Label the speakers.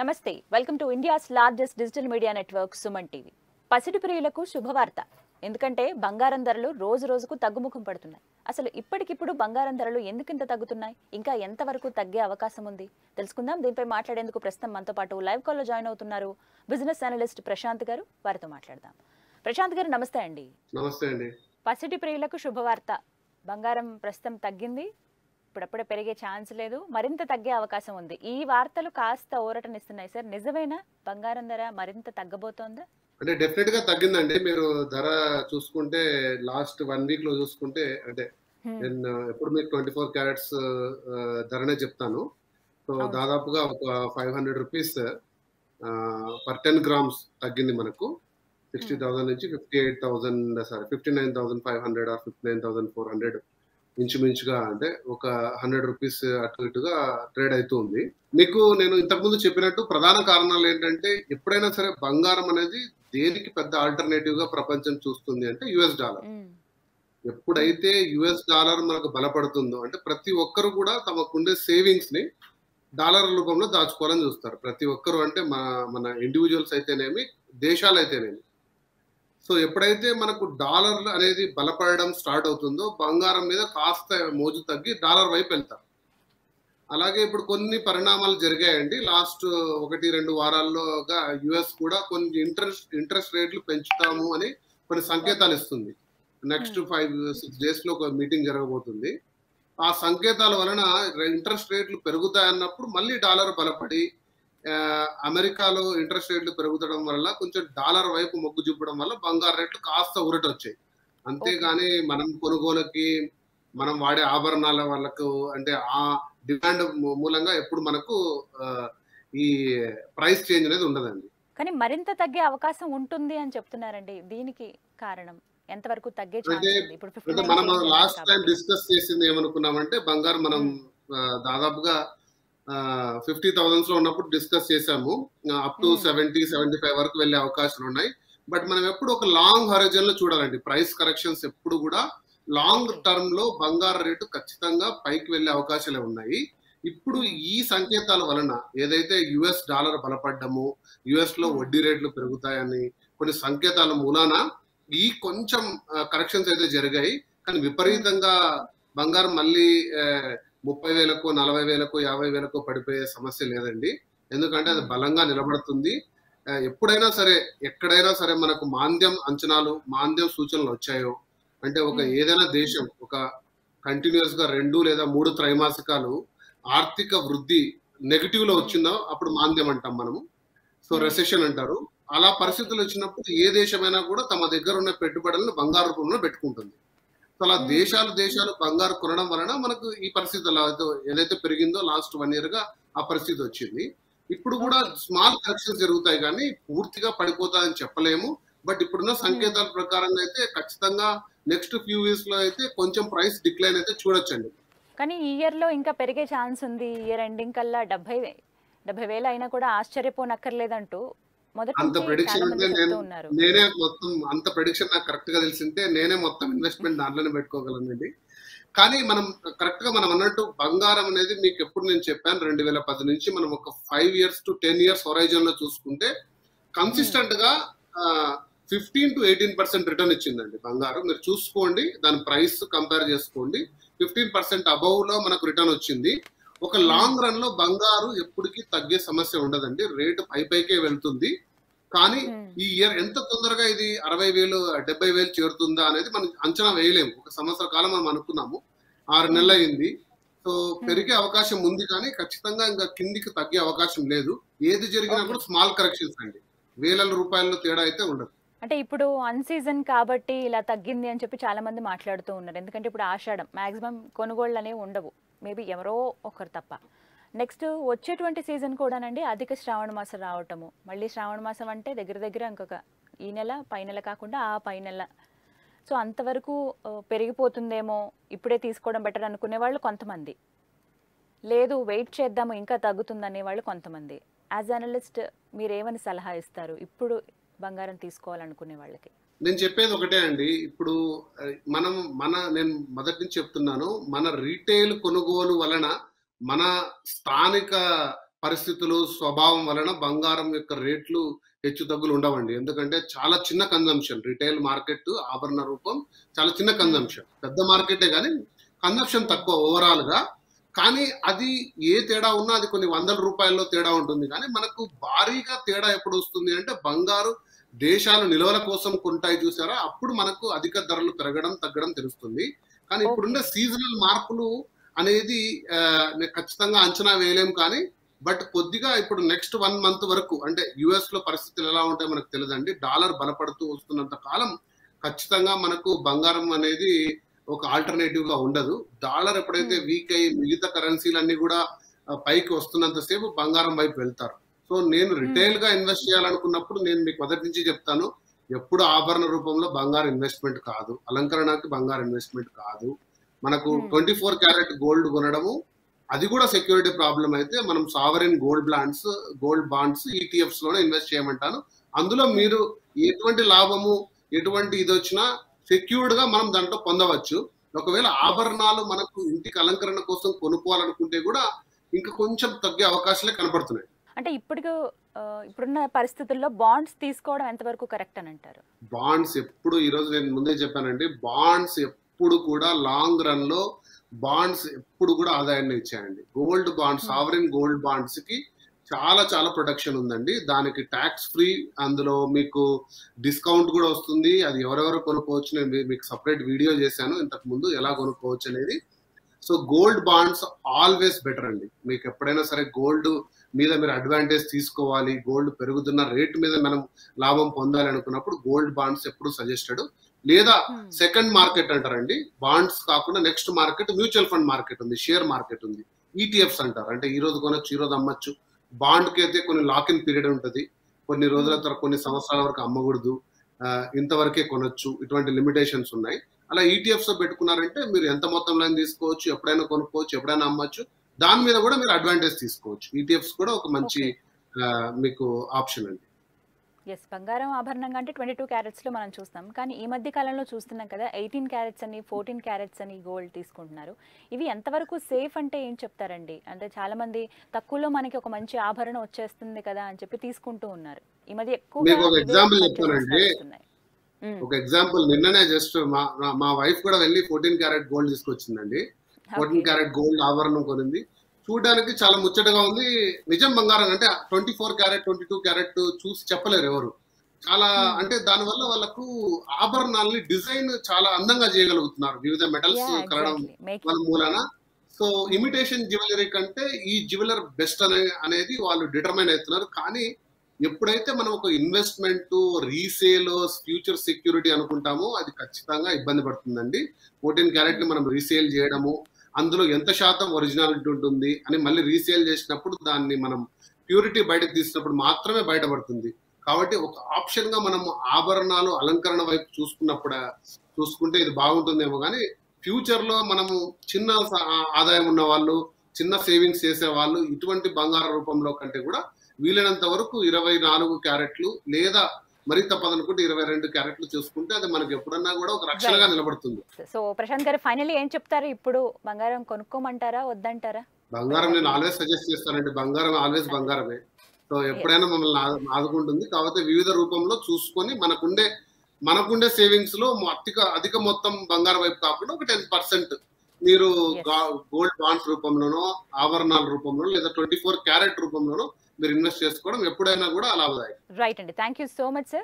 Speaker 1: నమస్తే welcome to India's largest digital media network Suman TV. పసిడి ప్రియులకు శుభవార్త. ఎందుకంటే బంగారం ధరలు రోజు రోజుకు తగ్గుముఖం పడుతున్నాయి. అసలు ఇప్పటికిప్పుడు బంగారం ధరలు ఎందుకింత తగ్గుతున్నాయి? ఇంకా ఎంతవరకు తగ్గే అవకాశం ఉంది? తెలుసుకుందాం. దీనిపై మాట్లాడేందుకు ప్రస్తుతం మనతో పాటు లైవ్ కాల్లో జాయిన్ అవుతున్నారు బిజినెస్ అనలిస్ట్ ప్రశాంత్ గారు. వారితో మాట్లాడదాం. ప్రశాంత్ గారు నమస్తే అండి.
Speaker 2: నమస్తే అండి.
Speaker 1: పసిడి ప్రియులకు శుభవార్త. బంగారం ప్రస్తుతం తగ్గింది. ఇప్పుడప్పుడే పెరిగే ఛాన్స్ లేదు. మరింత తగ్గే అవకాశం ఉంది. ఈ వార్తలు కాస్త ఊరటనిస్తున్నాయి సార్. నిజమేనా? బంగారం ధర మరింత తగ్గబోతోందా?
Speaker 2: అంటే డెఫినెట్గా తగ్గిందండి. మీరు ధర చూసుకుంటే లాస్ట్ వన్ వీక్లో చూసుకుంటే అంటే. నేను ఎప్పుడు మీకు ట్వంటీ ఫోర్ క్యారెట్స్ ధరనే చెప్తాను. సో. దాదాపుగా ఒక five hundred rupees per ten grams తగ్గింది మనకు. సిక్స్టీ థౌసండ్ నుంచి fifty eight thousand sorry fifty nine thousand five hundred or fifty nine thousand four hundred ఇంచుమించుగా అంటే ఒక హండ్రెడ్ రూపీస్ అటు ఇటుగా ట్రేడ్ అవుతుంది. మీకు నేను ఇంతకుముందు చెప్పినట్టు ప్రధాన కారణాలు ఏంటంటే ఎప్పుడైనా సరే బంగారం అనేది దేనికి పెద్ద ఆల్టర్నేటివ్గా ప్రపంచం చూస్తుంది అంటే యుఎస్ డాలర్. ఎప్పుడైతే యుఎస్ డాలర్ మనకు బలపడుతుందో అంటే ప్రతి ఒక్కరు కూడా తమకుండే సేవింగ్స్ని డాలర్ రూపంలో దాచుకోవాలని చూస్తారు. ప్రతి ఒక్కరు అంటే మన మన ఇండివిజువల్స్ అయితేనేమి దేశాలు అయితేనేమి సో ఎప్పుడైతే మనకు డాలర్ అనేది బలపడడం స్టార్ట్ అవుతుందో బంగారం మీద కాస్త మోజు తగ్గి డాలర్ వైపు వెళ్తారు అలాగే ఇప్పుడు కొన్ని పరిణామాలు జరిగాయండి. లాస్ట్ ఒకటి రెండు వారాల్లోగా యుఎస్ కూడా కొన్ని ఇంట్రెస్ట్ ఇంట్రెస్ట్ రేట్లు పెంచుతాము అని కొన్ని సంకేతాలు ఇస్తుంది. నెక్స్ట్ ఫైవ్ సిక్స్ డేస్లో ఒక మీటింగ్ జరగబోతుంది. ఆ సంకేతాల వలన ఇంట్రెస్ట్ రేట్లు పెరుగుతాయన్నప్పుడు మళ్ళీ డాలర్ బలపడి అమెరికాలో ఇంట్రెస్ట్ రేట్లు పెరుగుతడం వల్ల కొంచెం డాలర్ వైపు మొగ్గు చూపడం వల్ల బంగారు రేట్లు కాస్త ఉరట వచ్చాయి అంతేగాని మనం కొనుగోలుకి మనం వాడే ఆభరణాల వాళ్ళకు అంటే ఆ డిమాండ్ మూలంగా ఎప్పుడు మనకు ఈ ప్రైస్ చేంజ్ అనేది ఉండదండి.
Speaker 1: కానీ మరింత తగ్గే అవకాశం ఉంటుంది అని చెప్తున్నారండి. దీనికి కారణం ఎంతవరకు తగ్గే ఛాన్స్
Speaker 2: అంటే-
Speaker 1: ఉంది? ఇప్పుడు
Speaker 2: అంటే
Speaker 1: 59
Speaker 2: మనం లాస్ట్ టైం. డిస్కస్ చేసింది ఏమనుకున్నామంటే బంగారం మనం దాదాపుగా ఫిఫ్టీ థౌసండ్స్లో ఉన్నప్పుడు డిస్కస్ చేసాము up to
Speaker 1: Hmm.
Speaker 2: Seventy seventy five వరకు వెళ్ళే అవకాశాలు ఉన్నాయి బట్ మనం ఎప్పుడు ఒక లాంగ్ హరిజన్లో చూడాలండి ప్రైస్ కరెక్షన్స్ ఎప్పుడు కూడా లాంగ్
Speaker 1: Okay.
Speaker 2: టర్మ్లో బంగారు రేటు ఖచ్చితంగా పైకి వెళ్ళే అవకాశాలే ఉన్నాయి ఇప్పుడు ఈ సంకేతాల వలన ఏదైతే యుఎస్ డాలర్ బలపడ్డము యుఎస్లో
Speaker 1: Hmm.
Speaker 2: వడ్డీ రేట్లు పెరుగుతాయని కొన్ని సంకేతాల మూలాన ఈ కొంచెం కరెక్షన్స్ అయితే జరిగాయి కానీ విపరీతంగా బంగారం మళ్ళీ ముప్పై వేలకు నలభై వేలకు యాభై వేలకు పడిపోయే సమస్య లేదండి. ఎందుకంటే అది బలంగా నిలబడుతుంది. ఎప్పుడైనా సరే ఎక్కడైనా సరే మనకు మాంద్యం అంచనాలు మాంద్యం సూచనలు వచ్చాయో అంటే ఒక. ఏదైనా దేశం ఒక కంటిన్యూస్గా రెండు లేదా మూడు త్రైమాసికాలు ఆర్థిక వృద్ధి నెగిటివ్లో వచ్చిందో అప్పుడు మాంద్యం అంటాం మనము. సో. రెసెషన్ అంటారు. అలా పరిస్థితులు వచ్చినప్పుడు ఏ దేశమైనా కూడా తమ దగ్గర ఉన్న పెట్టుబడులను బంగారు రూపంలో పెట్టుకుంటుంది. అలా. దేశాలు దేశాలు బంగారు కొనడం వలన మనకు ఈ పరిస్థితి ఏదైతే పెరిగిందో లాస్ట్ వన్ ఇయర్గా ఆ పరిస్థితి వచ్చింది. ఇప్పుడు కూడా స్మాల్ కరెక్షన్స్ జరుగుతాయి కానీ పూర్తిగా పడిపోతాయని చెప్పలేము. బట్ ఇప్పుడున్న సంకేతాల ప్రకారంగా అయితే ఖచ్చితంగా నెక్స్ట్ ఫ్యూ ఇయర్స్లో అయితే కొంచెం ప్రైస్ డిక్లైన్ అయితే చూడొచ్చండి.
Speaker 1: కానీ ఈ ఇయర్లో ఇంకా పెరిగే ఛాన్స్ ఉంది. ఇయర్ ఎండింగ్ కల్లా డెబ్బై డెబ్బై వేలు అయినా కూడా ఆశ్చర్యపోనక్కర్లేదంటూ
Speaker 2: అంత ప్రెడిక్షన్ అంటే నేను నేనే మొత్తం అంత ప్రెడిక్షన్ నాకు కరెక్ట్గా తెలిసింటే నేనే మొత్తం ఇన్వెస్ట్మెంట్ దాంట్లోనే పెట్టుకోగలనండి కానీ మనం కరెక్ట్గా మనం అన్నట్టు బంగారం అనేది మీకు ఎప్పుడు నేను చెప్పాను రెండు వేల పది నుంచి మనం ఒక five years to ten years హొరైజన్లో చూసుకుంటే కన్సిస్టెంట్గా fifteen to eighteen percent return ఇచ్చిందండి బంగారం. మీరు చూసుకోండి దాని ప్రైస్ కంపేర్ చేసుకోండి. ఫిఫ్టీన్ పర్సెంట్ అబౌవ్లో మనకు రిటర్న్ వచ్చింది. ఒక లాంగ్ రన్లో బంగారు ఎప్పటికీ తగ్గే సమస్య ఉండదండి. రేటు పై పైకే వెళ్తుంది. కానీ
Speaker 1: Hmm.
Speaker 2: ఈ ఇయర్ ఎంత తొందరగా ఇది అరవై వేలు డెబ్బై వేలు చేరుతుందా అనేది మనం అంచనా వేయలేము. ఒక సంవత్సర కాలం మనం అనుకున్నాము. ఆరు నెలలు అయింది సో పెరిగే అవకాశం ఉంది కానీ ఖచ్చితంగా ఇంకా కిందికి తగ్గే అవకాశం లేదు. ఏది జరిగినా కూడా స్మాల్ కరెక్షన్స్ అండి. వేల రూపాయల తేడా అయితే ఉండదు.
Speaker 1: అంటే ఇప్పుడు అన్ సీజన్ కాబట్టి ఇలా తగ్గింది అని చెప్పి చాలా మంది మాట్లాడుతూ ఉన్నారు. ఎందుకంటే ఇప్పుడు ఆషాఢం మాక్సిమం కొనుగోళ్ళు అనేవి ఉండవు. మేబీ ఎవరో ఒకరు తప్ప. నెక్స్ట్ వచ్చేటువంటి సీజన్ కూడానండి అధిక శ్రావణ మాసం రావటము. మళ్ళీ శ్రావణ మాసం అంటే దగ్గర దగ్గర ఇంకొక ఈ నెల పై నెల కాకుండా ఆ పై నెల. సో అంతవరకు పెరిగిపోతుందేమో ఇప్పుడే తీసుకోవడం బెటర్ అనుకునే వాళ్ళు కొంతమంది. లేదు వెయిట్ చేద్దాము ఇంకా తగ్గుతుందనే వాళ్ళు కొంతమంది. యాజ్ అనలిస్ట్ మీరేమని సలహా ఇస్తారు? ఇప్పుడు బంగారం తీసుకోవాలనుకునే వాళ్ళకి.
Speaker 2: నేను చెప్పేది ఒకటే అండి. ఇప్పుడు మనం మన నేను మొదటి నుంచి చెప్తున్నాను మన రీటైల్ కొనుగోలు వలన మన స్థానిక పరిస్థితులు స్వభావం వలన బంగారం యొక్క రేట్లు హెచ్చు తగ్గులు ఉండవండి. ఎందుకంటే చాలా చిన్న కన్జంప్షన్ రిటైల్ మార్కెట్ ఆభరణ రూపం చాలా చిన్న కన్జంప్షన్ పెద్ద మార్కెటే కానీ కన్జంప్షన్ తక్కువ ఓవరాల్గా కానీ అది ఏ తేడా ఉన్నా అది కొన్ని వందల రూపాయల్లో తేడా ఉంటుంది. కానీ మనకు భారీగా తేడా ఎప్పుడు వస్తుంది అంటే బంగారు దేశాలు నిల్వల కోసం కొంటాయి చూసారా? అప్పుడు మనకు అధిక ధరలు పెరగడం తగ్గడం తెలుస్తుంది. కానీ ఇప్పుడున్న సీజనల్ మార్పులు అనేది ఖచ్చితంగా అంచనా వేయలేం కానీ బట్ కొద్దిగా ఇప్పుడు నెక్స్ట్ వన్ మంత్ వరకు అంటే యుఎస్లో పరిస్థితులు ఎలా ఉంటాయో మనకు తెలియదండి. డాలర్ బలపడుతూ వస్తున్నంత కాలం ఖచ్చితంగా మనకు బంగారం అనేది ఒక ఆల్టర్నేటివ్గా ఉండదు. డాలర్ ఎప్పుడైతే
Speaker 1: Hmm.
Speaker 2: వీక్ అయ్యి మిగతా కరెన్సీలన్నీ కూడా పైకి వస్తున్నంతసేపు బంగారం వైపు వెళ్తారు. సో నేను రిటైల్గా ఇన్వెస్ట్ చేయాలనుకున్నప్పుడు నేను మీకు మొదటి నుంచి చెప్తాను ఎప్పుడు ఆభరణ రూపంలో బంగారు ఇన్వెస్ట్మెంట్ కాదు అలంకరణకి బంగారు ఇన్వెస్ట్మెంట్ కాదు. మనకు. ట్వంటీ ఫోర్ క్యారెట్ గోల్డ్ కొనడము అది కూడా సెక్యూరిటీ ప్రాబ్లం అయితే మనం sovereign gold bonds gold bonds ఈటీఎఫ్స్లోనే invest చేయమంటాను. అందులో మీరు ఎటువంటి లాభము ఎటువంటి ఇది వచ్చినా సెక్యూర్డ్గా మనం దాంట్లో పొందవచ్చు. ఒకవేళ ఆభరణాలు మనకు ఇంటికి అలంకరణ కోసం కొనుక్కోవాలనుకుంటే కూడా ఇంకా కొంచెం తగ్గే అవకాశాలే కనపడుతున్నాయి.
Speaker 1: అంటే ఇప్పుడు ఇప్పుడున్న పరిస్థితుల్లో బాండ్స్ తీసుకోవడం ఎంతవరకు కరెక్ట్ అని అంటారు?
Speaker 2: బాండ్స్ ఎప్పుడు ఈ రోజు నేను ముందే చెప్పానండి బాండ్స్ ఎప్పుడు కూడా లాంగ్ రన్లో బాండ్స్ ఎప్పుడు కూడా ఆదాయాన్ని ఇచ్చాయండి. Gold bonds. సావరిన్ గోల్డ్ బాండ్స్కి చాలా చాలా ప్రొటెక్షన్ ఉందండి. దానికి ట్యాక్స్ ఫ్రీ అందులో మీకు డిస్కౌంట్ కూడా వస్తుంది. అది ఎవరెవరు కొనుక్కోవచ్చు నేను మీకు సపరేట్ వీడియో చేశాను. ఇంతకు ముందు ఎలా కొనుక్కోవచ్చు అనేది. So gold bonds always better అండి. మీకు ఎప్పుడైనా సరే గోల్డ్ మీద మీరు అడ్వాంటేజ్ తీసుకోవాలి గోల్డ్ పెరుగుతున్న రేట్ మీద మనం లాభం పొందాలి అనుకున్నప్పుడు గోల్డ్ బాండ్స్ ఎప్పుడు సజెస్టెడ్ లేదా
Speaker 1: Hmm.
Speaker 2: సెకండ్ మార్కెట్ అంటారండి. బాండ్స్ కాకుండా next market mutual fund market ఉంది షేర్ మార్కెట్ ఉంది. ఈటీఎఫ్స్ అంటారు. అంటే ఈ రోజు కొనొచ్చు ఈ రోజు అమ్మచ్చు. బాండ్కి అయితే కొన్ని లాక్ ఇన్ పీరియడ్ ఉంటుంది. కొన్ని రోజుల తర్వాత కొన్ని సంవత్సరాల వరకు అమ్మకూడదు. ఇంతవరకే కొనొచ్చు. ఇటువంటి లిమిటేషన్స్ ఉన్నాయి. అలా ఈటీఎఫ్స్ పెట్టుకున్నారంటే మీరు ఎంత మొత్తంలో తీసుకోవచ్చు ఎప్పుడైనా కొనుక్కోవచ్చు ఎప్పుడైనా అమ్మచ్చు. దాని మీద కూడా మీరు అడ్వాంటేజ్ తీసుకోవచ్చు. ఈటీఎఫ్స్ కూడా ఒక మంచి మీకు ఆప్షన్ అండి.
Speaker 1: ఎస్ బంగారం ఆభరణంగా అంటే ట్వంటీ టూ క్యారెట్స్లో మనం చూస్తాం. కానీ ఈ మధ్య కాలంలో చూస్తున్నాం కదా ఎయిటీన్ క్యారెట్స్ అని ఫోర్టీన్ క్యారెట్స్ అని గోల్డ్ తీసుకుంటున్నారు. ఇవి ఎంతవరకు సేఫ్ అంటే ఏం చెప్తారండి? అంటే చాలా మంది తక్కువలో మనకి ఒక మంచి ఆభరణం వచ్చేస్తుంది కదా అని చెప్పి తీసుకుంటూ ఉన్నారు. ఈ మధ్య ఎక్కువ.
Speaker 2: ఒక ఎగ్జాంపుల్ నిన్ననే జస్ట్ మా మా- మా వైఫ్ కూడా వెళ్ళి ఫోర్టీన్ క్యారెట్ గోల్డ్ తీసుకొచ్చిందండి. ఫోర్టీన్ క్యారెట్ గోల్డ్ ఆభరణం కొనింది చూడడానికి చాలా ముచ్చటగా ఉంది. నిజం బంగారం అంటే twenty four carat twenty two carat చూసి చెప్పలేరు ఎవరు. చాలా
Speaker 1: Hmm.
Speaker 2: అంటే దానివల్ల వాళ్ళకు ఆభరణాలని డిజైన్ చాలా అందంగా చేయగలుగుతున్నారు. వివిధ మెటల్స్ కలడం వాళ్ళ మూలన. సో ఇమిటేషన్ జ్యువెలరీ కంటే ఈ జ్యువెలర్ బెస్ట్ అనే అనేది వాళ్ళు డిటర్మైన్ అవుతున్నారు. కానీ ఎప్పుడైతే మనం ఒక ఇన్వెస్ట్మెంట్ రీసేల్ ఫ్యూచర్ సెక్యూరిటీ అనుకుంటామో అది ఖచ్చితంగా ఇబ్బంది పడుతుందండి. ఫోర్టీన్ క్యారెట్ని మనం రీసేల్ చేయడము అందులో ఎంత శాతం ఒరిజినాలిటీ ఉంటుంది అని మళ్ళీ రీసేల్ చేసినప్పుడు దాన్ని మనం ప్యూరిటీ బయటకు తీసినప్పుడు మాత్రమే బయటపడుతుంది. కాబట్టి ఒక ఆప్షన్గా మనం ఆభరణాలు అలంకరణ వైపు చూసుకున్నప్పుడు చూసుకుంటే ఇది బాగుంటుందేమో కానీ ఫ్యూచర్లో మనము చిన్న ఆదాయం ఉన్న వాళ్ళు చిన్న సేవింగ్స్ చేసే వాళ్ళు ఇటువంటి బంగారు రూపంలో కంటే కూడా వీలైనంత వరకు ఇరవై నాలుగు క్యారెట్లు లేదా మరి తప్పదనుకుంటే ఇరవై రెండు క్యారెట్లు చూసుకుంటే అది మనకి ఎప్పుడన్నా కూడా ఒక రక్షణగా నిలబడుతుంది.
Speaker 1: సో ప్రశాంత్ గారు ఫైనల్లీ ఏం చెప్తారు? ఇప్పుడు బంగారం కొనుక్కోమంటారా? వద్దంటారా?
Speaker 2: బంగారం నేను ఆల్వేస్ సజెస్ట్ చేస్తానండి. బంగారం ఆల్వేస్ బంగారమే. సో ఎప్పుడైనా మమ్మల్ని ఆదుకుంటుంది కాకపోతే వివిధ రూపంలో చూసుకొని మనకుండే మనకుండే సేవింగ్స్లో అధిక అధిక మొత్తం బంగారం వైపు కాకుండా ఒక టెన్ పర్సెంట్ మీరు. గోల్డ్ బాండ్స్ రూపంలోనో ఆభరణాల రూపంలోనో లేదా ట్వంటీ ఫోర్ క్యారెట్ రూపంలోనో మీరు ఇన్వెస్ట్ చేసుకోవడం ఎప్పుడైనా కూడా లాభదాయకం.
Speaker 1: రైట్ అండి. Thank you so much sir